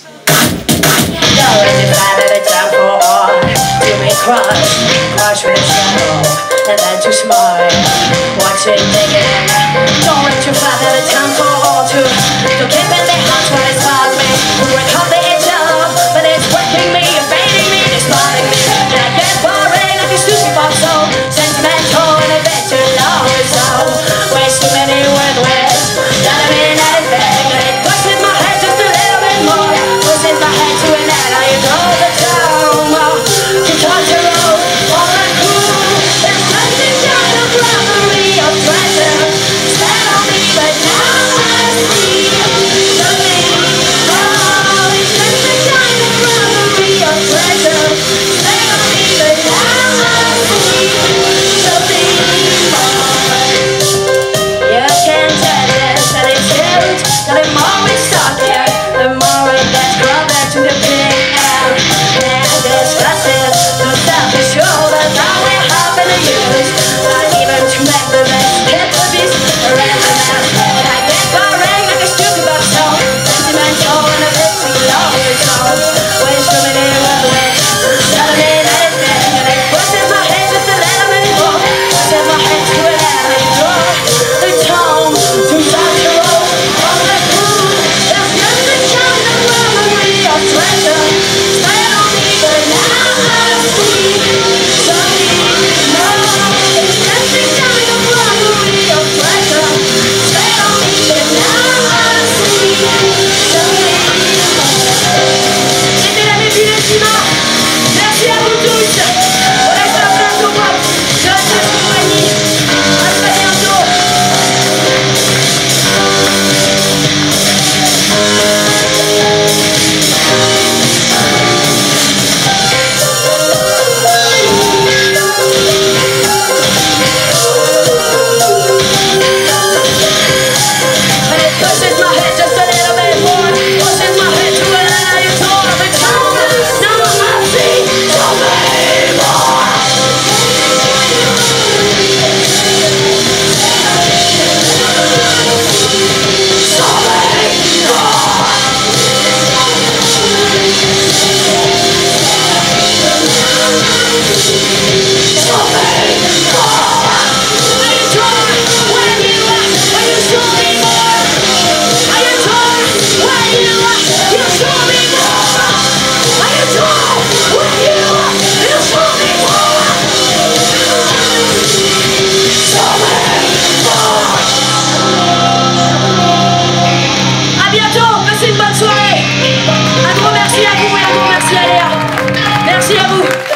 Dollars if I had a You may crush, crush with sorrow And then you smile Watching une bonne soirée. Un gros merci à vous et un gros merci à Léa. Merci à vous.